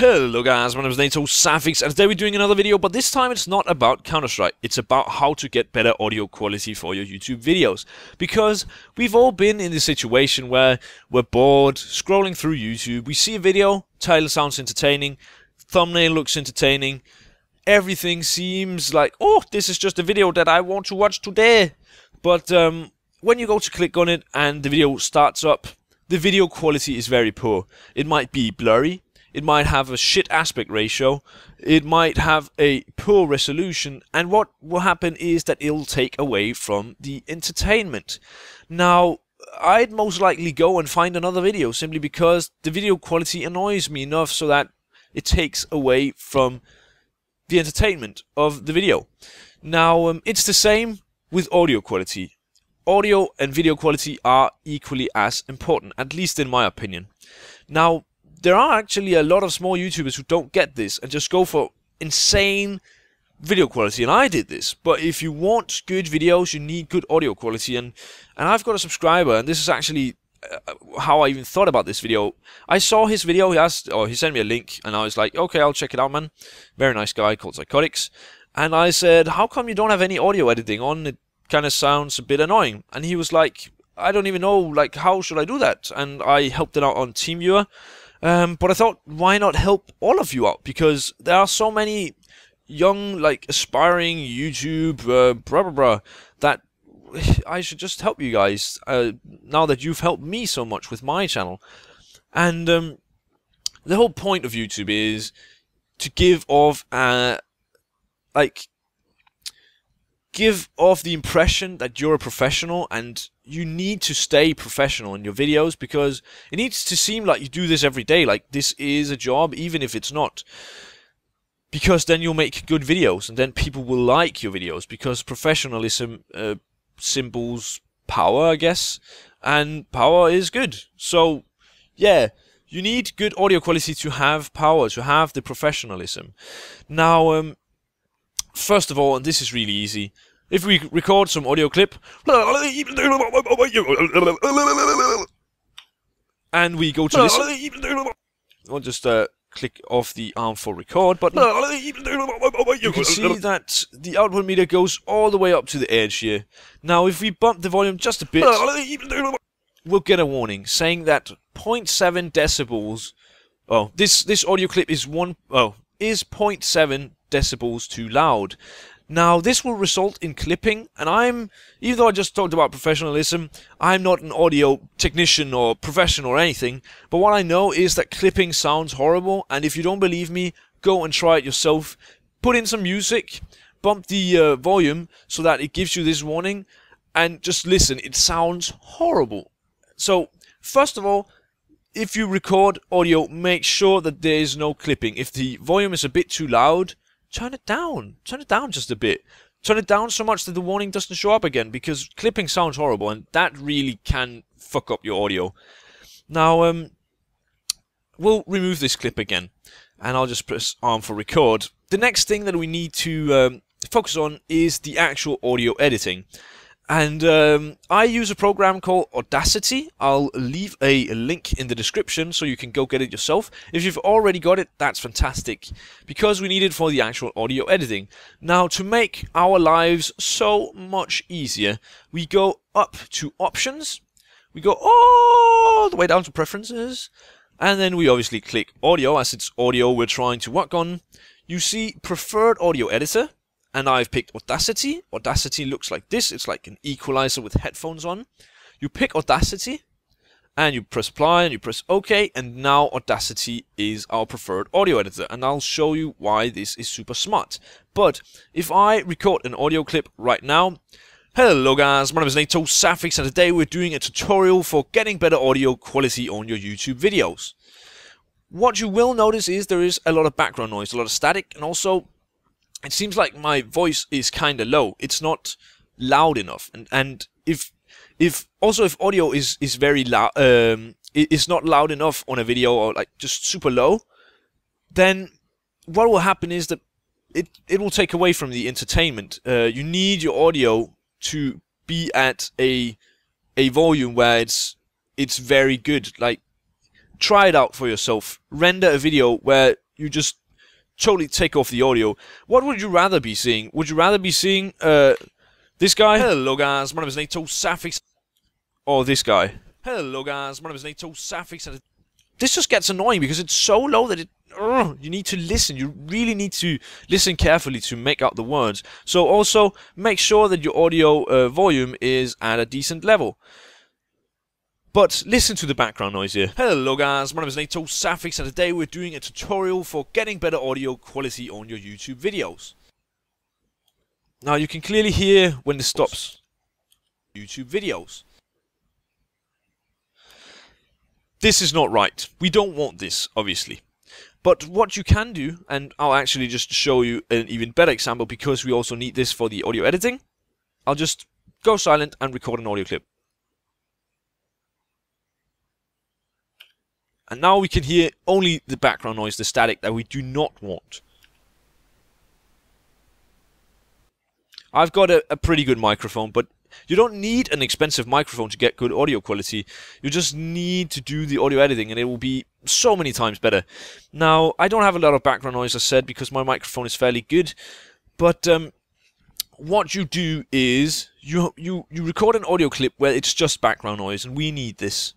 Hello guys, my name is NaToSaphiX and today we're doing another video, but this time it's not about Counter-Strike, it's about how to get better audio quality for your YouTube videos. Because we've all been in this situation where we're bored, scrolling through YouTube, we see a video, title sounds entertaining, thumbnail looks entertaining, everything seems like, oh, this is just a video that I want to watch today. But um, when you go to click on it and the video starts up, the video quality is very poor. It might be blurry, it might have a shit aspect ratio, it might have a poor resolution, and what will happen is that it'll take away from the entertainment. Now, I'd most likely go and find another video simply because the video quality annoys me enough so that it takes away from the entertainment of the video. Now, um, it's the same with audio quality. Audio and video quality are equally as important, at least in my opinion. Now, there are actually a lot of small YouTubers who don't get this and just go for insane video quality and I did this. But if you want good videos you need good audio quality and and I've got a subscriber and this is actually uh, how I even thought about this video. I saw his video he asked or he sent me a link and I was like okay I'll check it out man. Very nice guy called Psychotics. And I said how come you don't have any audio editing on? It kind of sounds a bit annoying. And he was like I don't even know like how should I do that? And I helped it out on TeamViewer um, but I thought, why not help all of you out? Because there are so many young, like, aspiring YouTube, uh, blah, blah, blah, that I should just help you guys, uh, now that you've helped me so much with my channel. And, um, the whole point of YouTube is to give off, uh, like, give off the impression that you're a professional and you need to stay professional in your videos because it needs to seem like you do this every day like this is a job even if it's not. Because then you'll make good videos and then people will like your videos because professionalism uh, symbols power I guess and power is good. So yeah you need good audio quality to have power to have the professionalism. Now um, First of all, and this is really easy, if we record some audio clip, and we go to listen, I'll just uh, click off the arm for record button. You can see that the output meter goes all the way up to the edge here. Now, if we bump the volume just a bit, we'll get a warning saying that 0.7 decibels. Oh, this this audio clip is one. Oh, is 0.7 decibels too loud. Now, this will result in clipping, and I'm, even though I just talked about professionalism, I'm not an audio technician or professional or anything, but what I know is that clipping sounds horrible, and if you don't believe me, go and try it yourself. Put in some music, bump the uh, volume so that it gives you this warning, and just listen, it sounds horrible. So, first of all, if you record audio, make sure that there is no clipping. If the volume is a bit too loud, turn it down. Turn it down just a bit. Turn it down so much that the warning doesn't show up again because clipping sounds horrible and that really can fuck up your audio. Now, um, we'll remove this clip again and I'll just press arm for record. The next thing that we need to um, focus on is the actual audio editing. And um, I use a program called Audacity. I'll leave a link in the description so you can go get it yourself. If you've already got it, that's fantastic, because we need it for the actual audio editing. Now, to make our lives so much easier, we go up to Options, we go all the way down to Preferences, and then we obviously click Audio, as it's audio we're trying to work on. You see Preferred Audio Editor, and I've picked Audacity. Audacity looks like this. It's like an equalizer with headphones on. You pick Audacity and you press apply and you press OK and now Audacity is our preferred audio editor and I'll show you why this is super smart. But if I record an audio clip right now, Hello guys, my name is NaToSaphiX and today we're doing a tutorial for getting better audio quality on your YouTube videos. What you will notice is there is a lot of background noise, a lot of static and also it seems like my voice is kind of low. It's not loud enough, and and if if also if audio is is very loud, um, it's not loud enough on a video or like just super low, then what will happen is that it it will take away from the entertainment. Uh, you need your audio to be at a a volume where it's it's very good. Like try it out for yourself. Render a video where you just totally take off the audio. What would you rather be seeing? Would you rather be seeing uh, this guy? Hello guys, my name is NaToSaphiX. Or this guy? Hello guys, my name is NaToSaphiX. This just gets annoying because it's so low that it uh, you need to listen. You really need to listen carefully to make out the words. So also make sure that your audio uh, volume is at a decent level. But listen to the background noise here. Hello guys, my name is NaToSaphiX and today we're doing a tutorial for getting better audio quality on your YouTube videos. Now you can clearly hear when this stops YouTube videos. This is not right. We don't want this, obviously. But what you can do, and I'll actually just show you an even better example because we also need this for the audio editing. I'll just go silent and record an audio clip. And now we can hear only the background noise, the static that we do not want. I've got a, a, pretty good microphone, but you don't need an expensive microphone to get good audio quality. You just need to do the audio editing and it will be so many times better. Now, I don't have a lot of background noise, I said, because my microphone is fairly good, but um, what you do is you, you, you record an audio clip where it's just background noise, and we need this.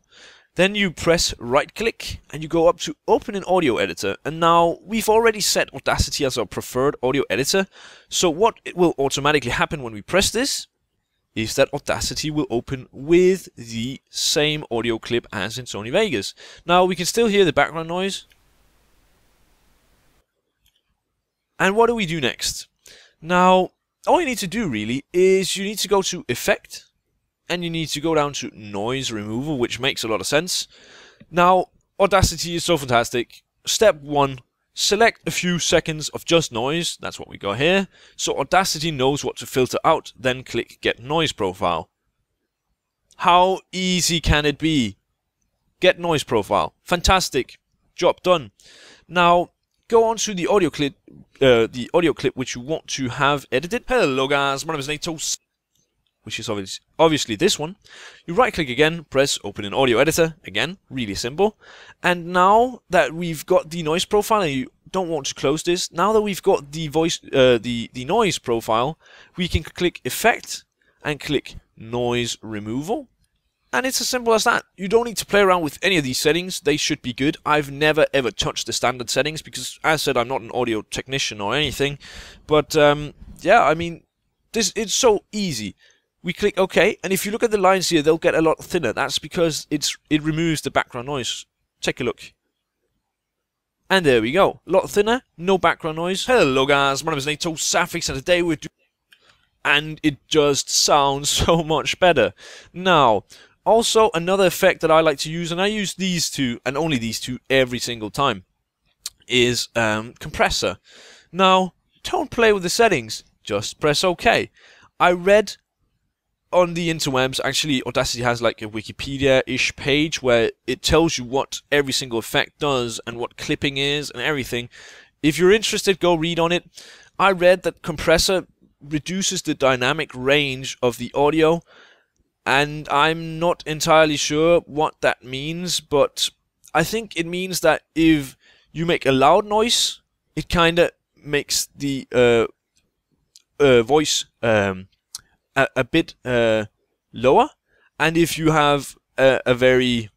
Then you press right click and you go up to open an audio editor and now we've already set Audacity as our preferred audio editor so what it will automatically happen when we press this is that Audacity will open with the same audio clip as in Sony Vegas. Now we can still hear the background noise. And what do we do next? Now all you need to do really is you need to go to Effect and you need to go down to noise removal, which makes a lot of sense. Now, Audacity is so fantastic. Step one, select a few seconds of just noise, that's what we got here. So Audacity knows what to filter out, then click Get Noise Profile. How easy can it be? Get Noise Profile. Fantastic. Job done. Now, go on to the audio clip, uh, the audio clip which you want to have edited. Hello guys, my name is Nato which is obviously this one. You right click again, press open in audio editor, again, really simple. And now that we've got the noise profile and you don't want to close this, now that we've got the voice, uh, the, the noise profile, we can click effect and click noise removal. And it's as simple as that. You don't need to play around with any of these settings. They should be good. I've never ever touched the standard settings because, as I said, I'm not an audio technician or anything. But um, yeah, I mean, this it's so easy we click OK, and if you look at the lines here, they'll get a lot thinner. That's because it's it removes the background noise. Take a look. And there we go. A lot thinner, no background noise. Hello guys, my name is NaToSaphiX, and today we're doing... And it just sounds so much better. Now, also another effect that I like to use, and I use these two, and only these two, every single time, is um, compressor. Now, don't play with the settings, just press OK. I read on the interwebs, actually, Audacity has like a Wikipedia-ish page where it tells you what every single effect does and what clipping is and everything. If you're interested, go read on it. I read that compressor reduces the dynamic range of the audio, and I'm not entirely sure what that means, but I think it means that if you make a loud noise, it kind of makes the uh, uh, voice um, a, a bit uh, lower, and if you have a, a very,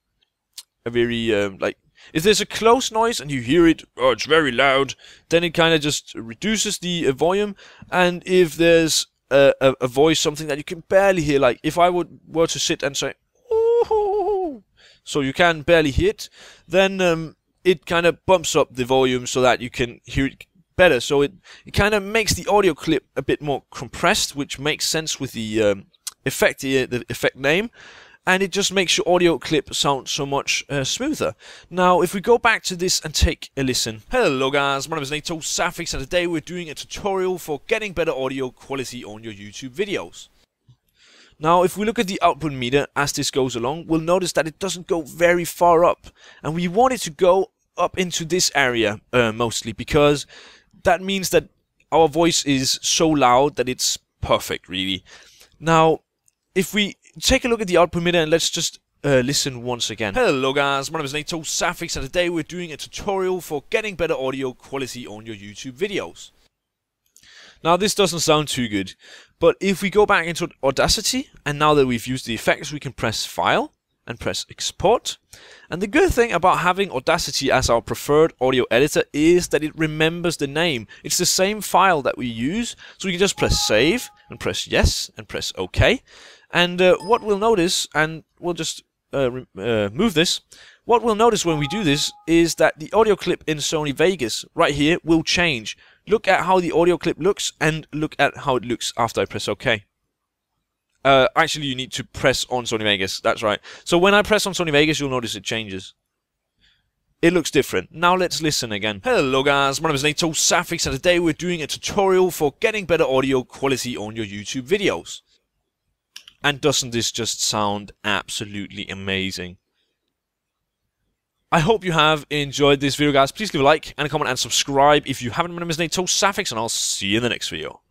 a very um, like if there's a close noise and you hear it, oh, it's very loud, then it kind of just reduces the uh, volume. And if there's a, a, a, voice, something that you can barely hear, like if I would were to sit and say, Ooh, so you can barely hear it, then um, it kind of bumps up the volume so that you can hear it better. So it, it kind of makes the audio clip a bit more compressed, which makes sense with the um, effect, the, the effect name. And it just makes your audio clip sound so much uh, smoother. Now, if we go back to this and take a listen. Hello guys, my name is NaToSaphiX and today we're doing a tutorial for getting better audio quality on your YouTube videos. Now, if we look at the output meter as this goes along, we'll notice that it doesn't go very far up. And we want it to go up into this area uh, mostly because that means that our voice is so loud that it's perfect, really. Now, if we take a look at the output meter and let's just uh, listen once again. Hello guys, my name is NaToSaphiX and today we're doing a tutorial for getting better audio quality on your YouTube videos. Now this doesn't sound too good, but if we go back into Audacity, and now that we've used the effects, we can press File, and press Export. And the good thing about having Audacity as our preferred audio editor is that it remembers the name. It's the same file that we use, so we can just press Save, and press Yes, and press OK. And uh, what we'll notice, and we'll just uh, uh, move this, what we'll notice when we do this is that the audio clip in Sony Vegas right here will change. Look at how the audio clip looks and look at how it looks after I press OK. Uh, actually, you need to press on Sony Vegas. That's right. So when I press on Sony Vegas, you'll notice it changes. It looks different. Now let's listen again. Hello guys, my name is NaToSaphiX and today we're doing a tutorial for getting better audio quality on your YouTube videos. And doesn't this just sound absolutely amazing? I hope you have enjoyed this video, guys. Please leave a like and a comment and subscribe if you haven't. My name is NaToSaphiX, and I'll see you in the next video.